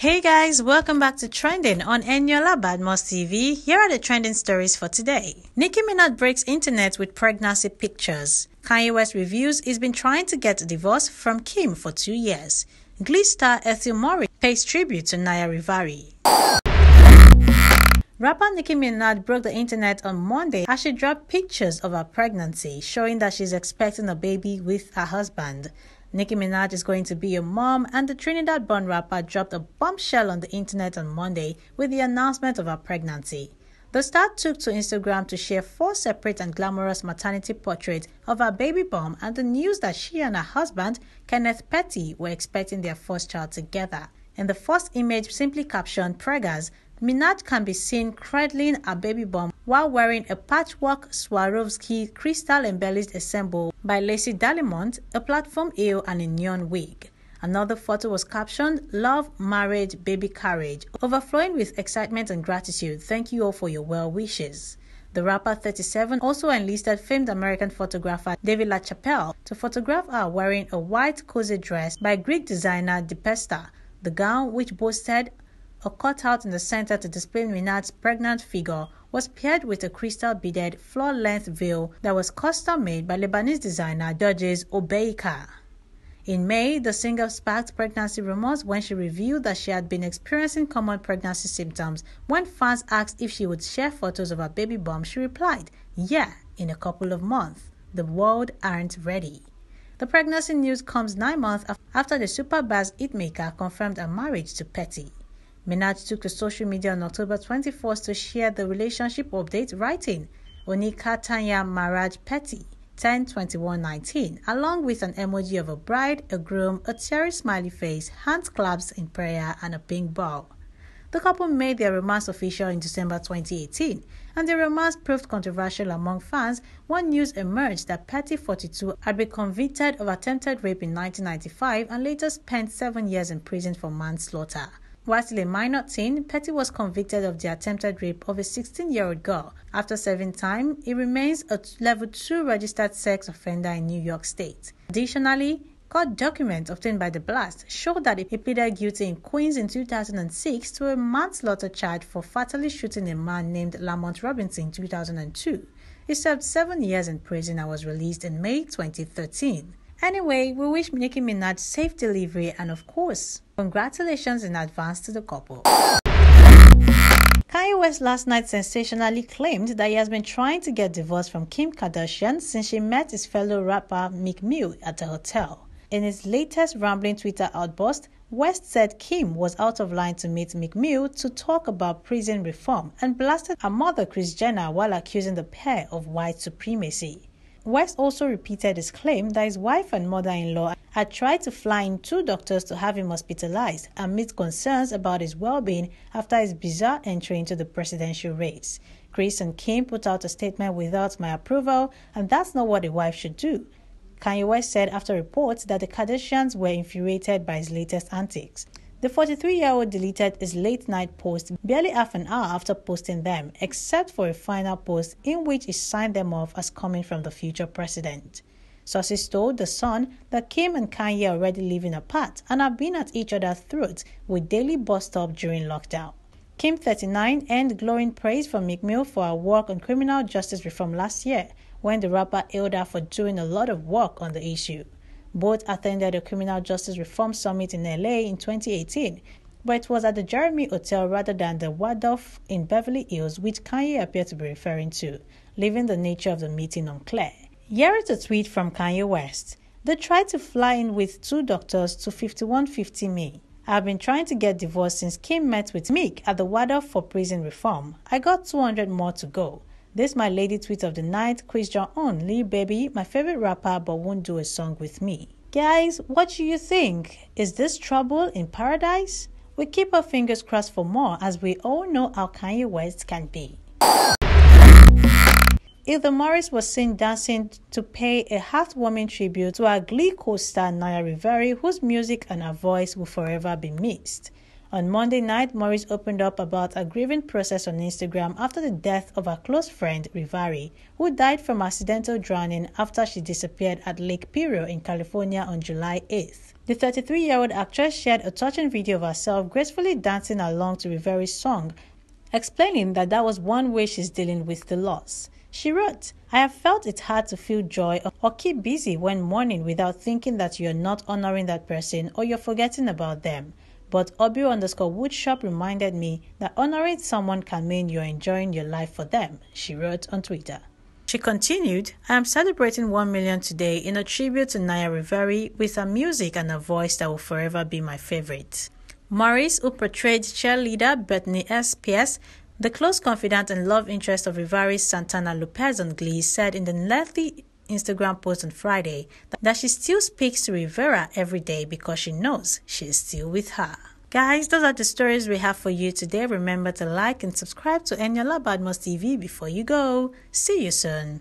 guys, welcome back to Trending on Eniola Badmus TV. Here are the trending stories for today. Nicki Minaj breaks internet with pregnancy pictures. Kanye West reveals he's been trying to get a divorce from Kim for two years. Glee star Heather Morris pays tribute to Naya Rivera. Rapper Nicki Minaj broke the internet on Monday as she dropped pictures of her pregnancy, showing that she's expecting a baby with her husband. Nicki Minaj is going to be a mom, and the Trinidad born rapper dropped a bombshell on the internet on Monday with the announcement of her pregnancy. The star took to Instagram to share four separate and glamorous maternity portraits of her baby bump and the news that she and her husband, Kenneth Petty, were expecting their first child together. In the first image, simply captioned Preggers, Minaj can be seen cradling a baby bump while wearing a patchwork Swarovski crystal embellished ensemble by Lacey Dalimont, a platform heel, and a neon wig. Another photo was captioned Love, Marriage, Baby Carriage, overflowing with excitement and gratitude. Thank you all for your well wishes. The rapper 37 also enlisted famed American photographer David LaChapelle to photograph her wearing a white cozy dress by Greek designer Dipetsa. The gown, which boasted a cutout in the center to display Minaj's pregnant figure, was paired with a crystal beaded floor length veil that was custom made by Lebanese designer Georges Hobeika. In May, the singer sparked pregnancy rumors when she revealed that she had been experiencing common pregnancy symptoms. When fans asked if she would share photos of her baby bump, she replied, Yeah, in a couple of months. The world aren't ready. The pregnancy news comes nine months after the Super Bass hitmaker confirmed her marriage to Petty. Minaj took to social media on October 24th to share the relationship update, writing, Onika Tanya Maraj Petty, 10 21 19, along with an emoji of a bride, a groom, a cherry smiley face, hands claps in prayer, and a pink bow. The couple made their romance official in December 2018, and the romance proved controversial among fans when news emerged that Petty 42 had been convicted of attempted rape in 1995 and later spent seven years in prison for manslaughter. While still a minor teen, Petty was convicted of the attempted rape of a 16 year old girl. After serving time, he remains a level 2 registered sex offender in New York State. Additionally, Court documents obtained by the blast show that he pleaded guilty in Queens in 2006 to a manslaughter charge for fatally shooting a man named Lamont Robinson in 2002. He served seven years in prison and was released in May 2013. Anyway, we wish Nicki Minaj safe delivery and, of course, congratulations in advance to the couple. Kanye West last night sensationally claimed that he has been trying to get divorced from Kim Kardashian since she met his fellow rapper Meek Mill at a hotel. In his latest rambling Twitter outburst, West said Kim was out of line to meet Meek Mill to talk about prison reform and blasted her mother Kris Jenner while accusing the pair of white supremacy. West also repeated his claim that his wife and mother in law had tried to fly in two doctors to have him hospitalized amid concerns about his well being after his bizarre entry into the presidential race. Kris and Kim put out a statement without my approval, and that's not what a wife should do. Kanye West said after reports that the Kardashians were infuriated by his latest antics. The 43 year old deleted his late night post barely half an hour after posting them, except for a final post in which he signed them off as coming from the future president. Sources told The Sun that Kim and Kanye are already living apart and have been at each other's throats with daily bust during lockdown. Kim 39 earned glowing praise from Meek Mill for her work on criminal justice reform last year, when the rapper hailed her for doing a lot of work on the issue. Both attended a Criminal Justice Reform Summit in LA in 2018, but it was at the Jeremy Hotel rather than the Waldorf in Beverly Hills which Kanye appeared to be referring to, leaving the nature of the meeting unclear. Here is a tweet from Kanye West. They tried to fly in with two doctors to 5150 me. I've been trying to get divorced since Kim met with Meek at the Waldorf for prison reform. I got 200 more to go. This my lady tweet of the night, Kris John Lee Baby, my favorite rapper but won't do a song with me. Guys, what do you think? Is this trouble in paradise? We keep our fingers crossed for more as we all know how Kanye West can be. Heather Morris was seen dancing to pay a heartwarming tribute to our Glee co-star Naya Rivera, whose music and her voice will forever be missed. On Monday night, Morris opened up about a grieving process on Instagram after the death of her close friend, Rivera, who died from accidental drowning after she disappeared at Lake Piru in California on July 8th. The 33 year old actress shared a touching video of herself gracefully dancing along to Rivera's song, explaining that that was one way she's dealing with the loss. She wrote, I have felt it hard to feel joy or keep busy when mourning without thinking that you're not honoring that person or you're forgetting about them. But Obi underscore Woodshop reminded me that honoring someone can mean you're enjoying your life for them, she wrote on Twitter. She continued, I am celebrating 1 million today in a tribute to Naya Rivera with her music and a voice that will forever be my favorite. Morris, who portrayed cheerleader Brittany S. Pierce, the close confidant and love interest of Rivari Santana Lopez on Glee, said in the lengthy Instagram post on Friday that she still speaks to Rivera every day because she knows she is still with her. Guys, those are the stories we have for you today. Remember to like and subscribe to Eniola Badmus TV before you go. See you soon.